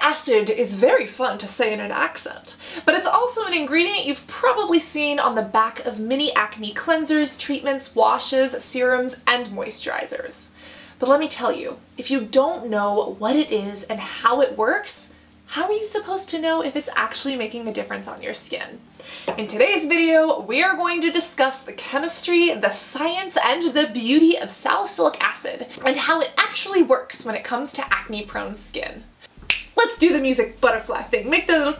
acid is very fun to say in an accent, but it's also an ingredient you've probably seen on the back of many acne cleansers, treatments, washes, serums, and moisturizers. But let me tell you, if you don't know what it is and how it works, how are you supposed to know if it's actually making a difference on your skin? In today's video, we are going to discuss the chemistry, the science, and the beauty of salicylic acid, and how it actually works when it comes to acne-prone skin. Let's do the music butterfly thing. Make the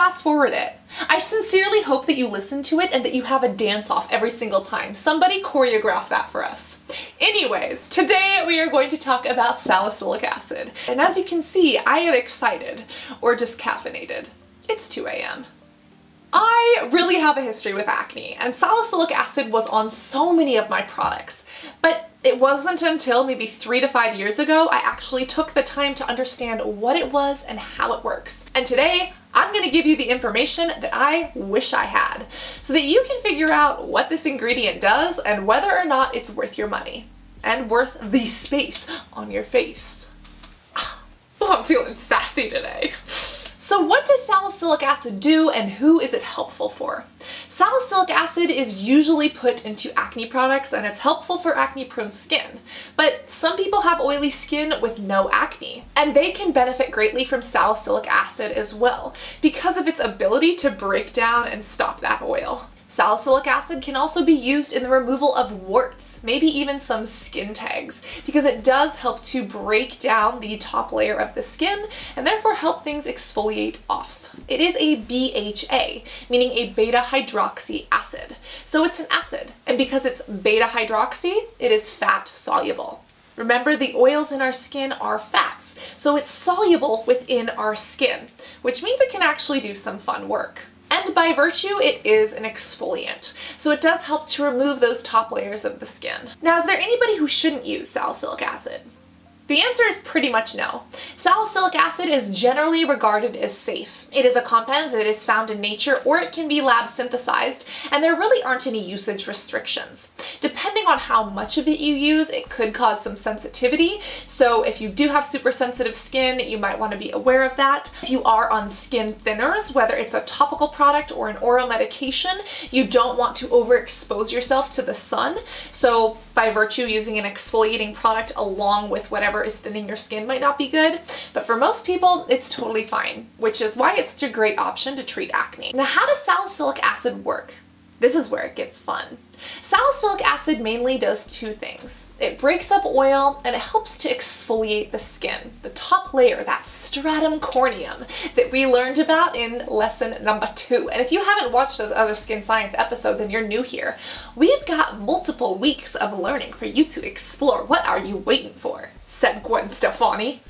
fast forward it? I sincerely hope that you listen to it and that you have a dance off every single time. Somebody choreograph that for us. Anyways, today we are going to talk about salicylic acid. And as you can see, I am excited or just caffeinated. It's 2 a.m. I really have a history with acne and salicylic acid was on so many of my products, but it wasn't until maybe three to five years ago I actually took the time to understand what it was and how it works. And today I'm going to give you the information that I wish I had so that you can figure out what this ingredient does and whether or not it's worth your money and worth the space on your face. Oh, I'm feeling sassy today. So what does salicylic acid do and who is it helpful for? Salicylic acid is usually put into acne products and it's helpful for acne prone skin, but some people have oily skin with no acne and they can benefit greatly from salicylic acid as well because of its ability to break down and stop that oil. Salicylic acid can also be used in the removal of warts, maybe even some skin tags, because it does help to break down the top layer of the skin and therefore help things exfoliate off. It is a BHA, meaning a beta hydroxy acid. So it's an acid, and because it's beta hydroxy, it is fat soluble. Remember, the oils in our skin are fats, so it's soluble within our skin, which means it can actually do some fun work. And by virtue, it is an exfoliant. So it does help to remove those top layers of the skin. Now, is there anybody who shouldn't use salicylic acid? The answer is pretty much no. Salicylic acid is generally regarded as safe. It is a compound that is found in nature or it can be lab synthesized and there really aren't any usage restrictions. Depending on how much of it you use, it could cause some sensitivity. So if you do have super sensitive skin, you might want to be aware of that. If you are on skin thinners, whether it's a topical product or an oral medication, you don't want to overexpose yourself to the sun. So by virtue of using an exfoliating product along with whatever is thinning your skin might not be good, but for most people, it's totally fine, which is why it's such a great option to treat acne. Now, how does salicylic acid work? This is where it gets fun. Salicylic acid mainly does two things. It breaks up oil and it helps to exfoliate the skin, the top layer, that stratum corneum that we learned about in lesson number two. And if you haven't watched those other skin science episodes and you're new here, we've got multiple weeks of learning for you to explore. What are you waiting for? Said Gwen Stefani.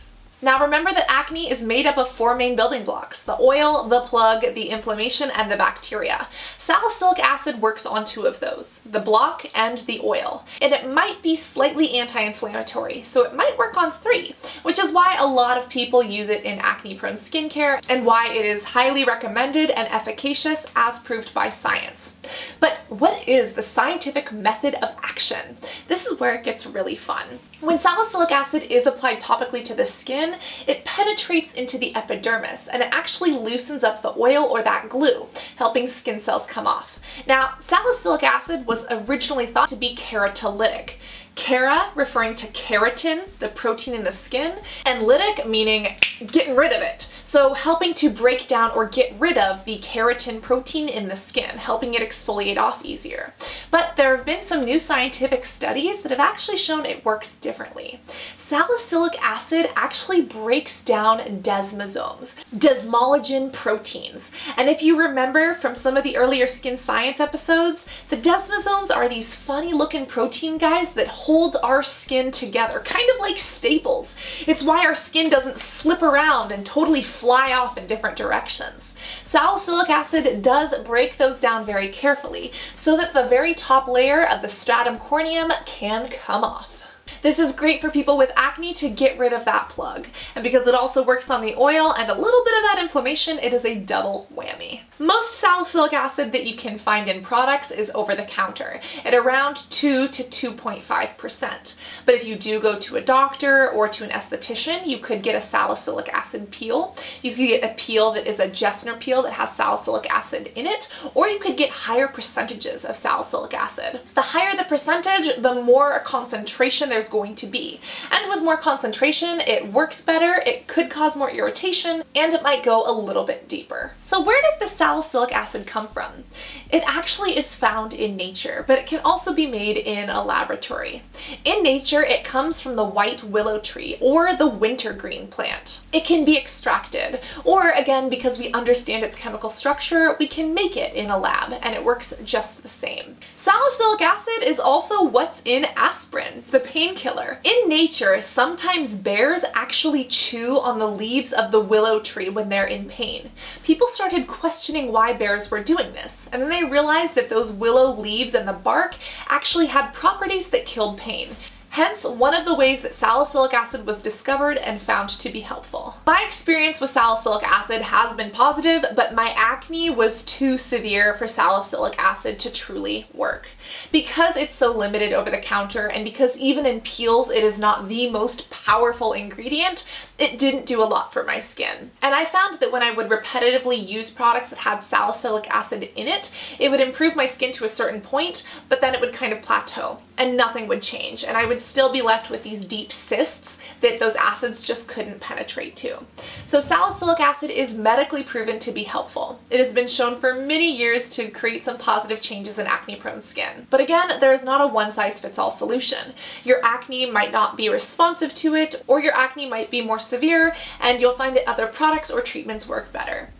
Now remember that acne is made up of four main building blocks, the oil, the plug, the inflammation, and the bacteria. Salicylic acid works on two of those, the block and the oil. And it might be slightly anti-inflammatory, so it might work on three, which is why a lot of people use it in acne-prone skincare and why it is highly recommended and efficacious as proved by science. But what is the scientific method of action? This is where it gets really fun. When salicylic acid is applied topically to the skin, it penetrates into the epidermis and it actually loosens up the oil or that glue, helping skin cells come off. Now, salicylic acid was originally thought to be keratolytic. Kera referring to keratin, the protein in the skin, and lytic meaning getting rid of it. So helping to break down or get rid of the keratin protein in the skin, helping it exfoliate off easier. But there have been some new scientific studies that have actually shown it works differently. Salicylic acid actually breaks down desmosomes, desmoglein proteins. And if you remember from some of the earlier skin science episodes, the desmosomes are these funny looking protein guys that hold our skin together, kind of like staples. It's why our skin doesn't slip around and totally fly off in different directions. Salicylic acid does break those down very carefully so that the very top layer of the stratum corneum can come off. This is great for people with acne to get rid of that plug. And because it also works on the oil and a little bit of that inflammation, it is a double whammy. Most salicylic acid that you can find in products is over the counter at around 2 to 2.5%. But if you do go to a doctor or to an esthetician, you could get a salicylic acid peel. You could get a peel that is a Jessner peel that has salicylic acid in it, or you could get higher percentages of salicylic acid. The higher the percentage, the more concentration there's going to be. And with more concentration, it works better, it could cause more irritation, and it might go a little bit deeper. So where does the salicylic acid come from? It actually is found in nature, but it can also be made in a laboratory. In nature, it comes from the white willow tree or the wintergreen plant. It can be extracted, or again, because we understand its chemical structure, we can make it in a lab, and it works just the same. Salicylic acid is also what's in aspirin, the painkiller. In nature, sometimes bears actually chew on the leaves of the willow tree when they're in pain. People started questioning why bears were doing this, and then they realized that those willow leaves and the bark actually had properties that killed pain. Hence, one of the ways that salicylic acid was discovered and found to be helpful. My experience with salicylic acid has been positive, but my acne was too severe for salicylic acid to truly work. Because it's so limited over the counter and because even in peels it is not the most powerful ingredient, it didn't do a lot for my skin. And I found that when I would repetitively use products that had salicylic acid in it, it would improve my skin to a certain point, but then it would kind of plateau and nothing would change. And I would still be left with these deep cysts that those acids just couldn't penetrate to. So salicylic acid is medically proven to be helpful. It has been shown for many years to create some positive changes in acne prone skin. But again, there is not a one size fits all solution. Your acne might not be responsive to it or your acne might be more severe and you'll find that other products or treatments work better.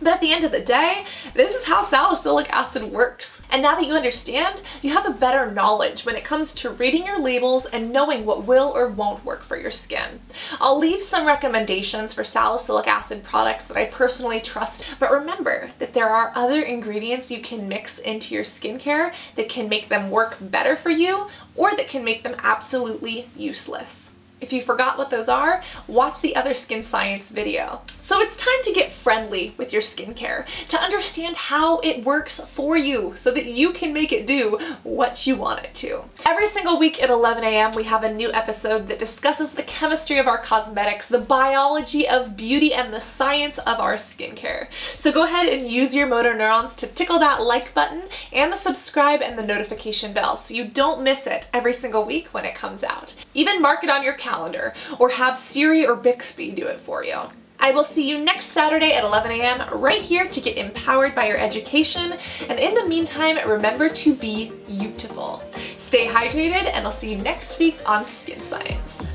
But at the end of the day, this is how salicylic acid works. And now that you understand, you have a better knowledge when it comes to reading your labels and knowing what will or won't work for your skin. I'll leave some recommendations for salicylic acid products that I personally trust, but remember that there are other ingredients you can mix into your skincare that can make them work better for you or that can make them absolutely useless. If you forgot what those are, watch the other skin science video. So it's time to get friendly with your skincare, to understand how it works for you so that you can make it do what you want it to. Every single week at 11 a.m. we have a new episode that discusses the chemistry of our cosmetics, the biology of beauty, and the science of our skincare. So go ahead and use your motor neurons to tickle that like button and the subscribe and the notification bell so you don't miss it every single week when it comes out. Even mark it on your calendar or have Siri or Bixby do it for you. I will see you next Saturday at 11 a.m. right here to get empowered by your education. And in the meantime, remember to be beautiful. Stay hydrated and I'll see you next week on Skin Science.